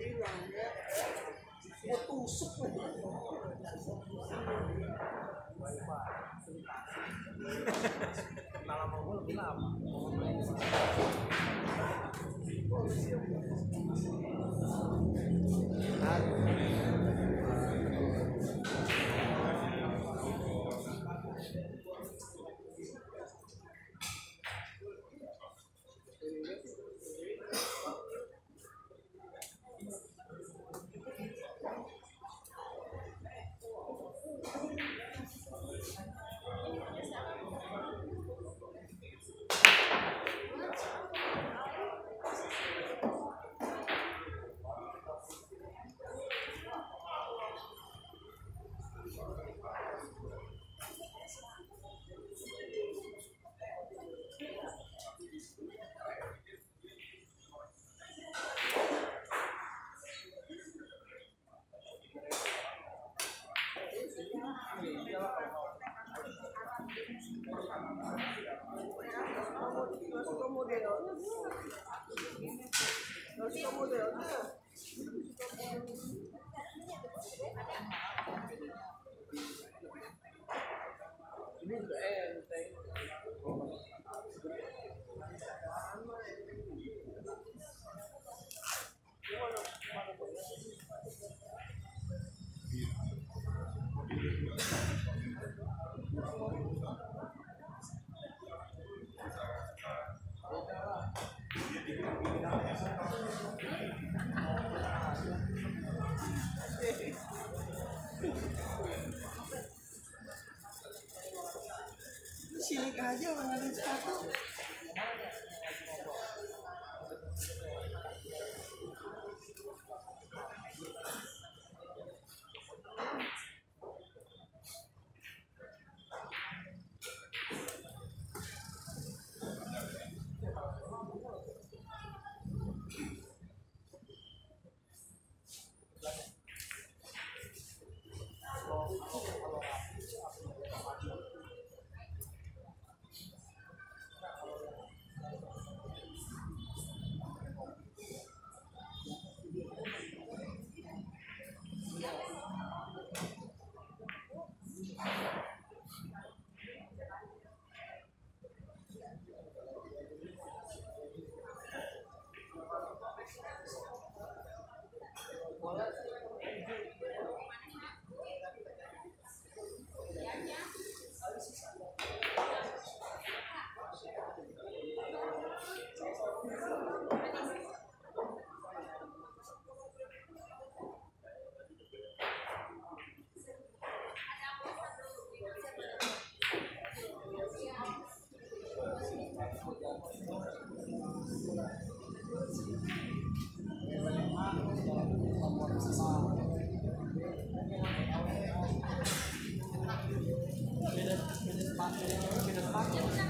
Kenal sama gue lebih lama. Los modelos. Los modelos. Aja orang ada sepatu. Beda sepatu, beda.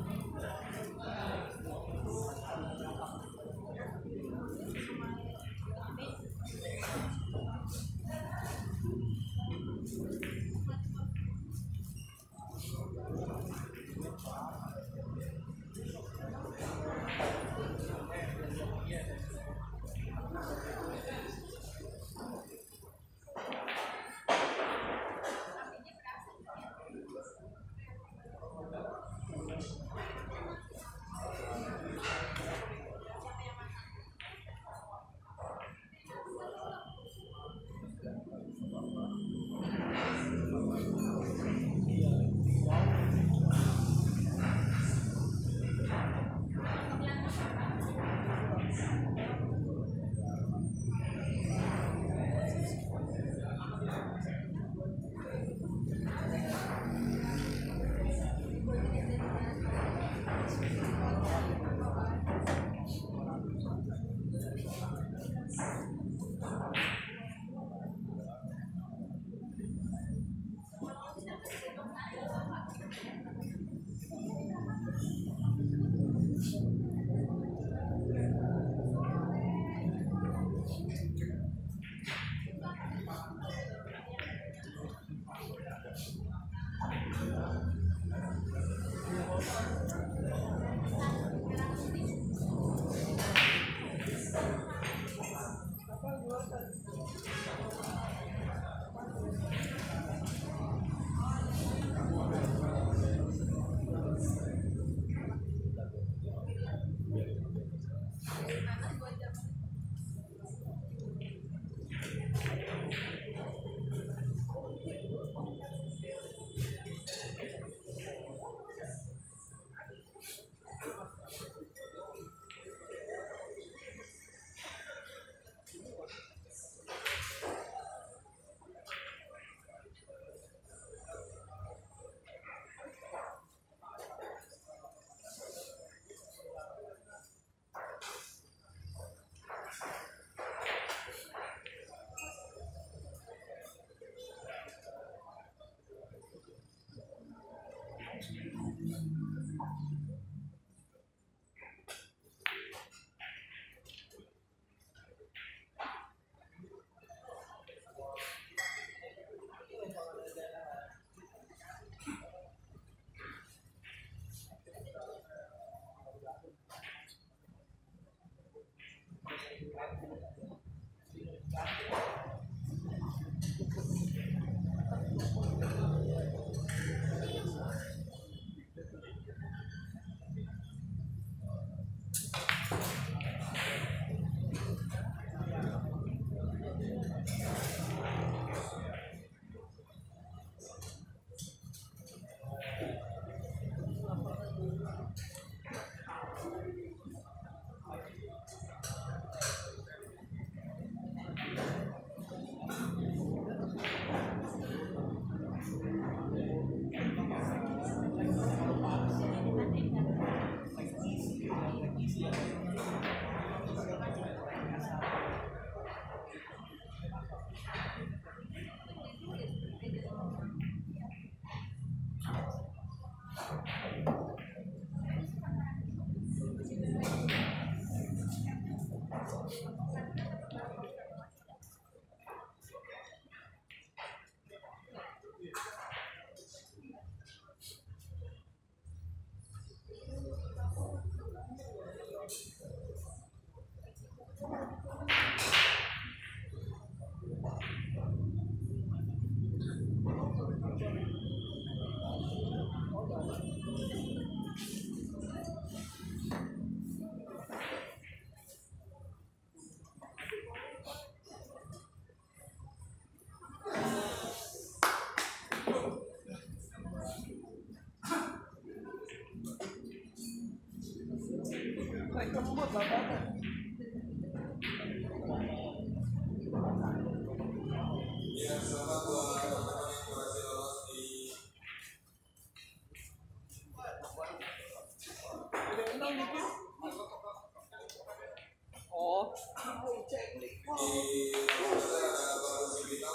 Pô, tá, tá, tá.